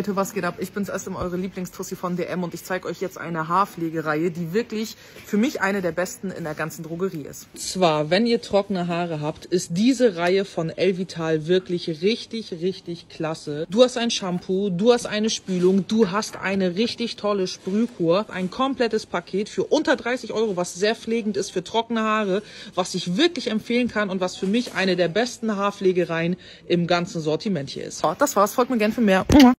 Leute, was geht ab? Ich bin's erst im eure Lieblingstussi von DM und ich zeige euch jetzt eine Haarpflegereihe, die wirklich für mich eine der besten in der ganzen Drogerie ist. Zwar, wenn ihr trockene Haare habt, ist diese Reihe von Elvital wirklich richtig, richtig klasse. Du hast ein Shampoo, du hast eine Spülung, du hast eine richtig tolle Sprühkur, ein komplettes Paket für unter 30 Euro, was sehr pflegend ist für trockene Haare, was ich wirklich empfehlen kann und was für mich eine der besten Haarpflegereien im ganzen Sortiment hier ist. Das war's, folgt mir gern für mehr.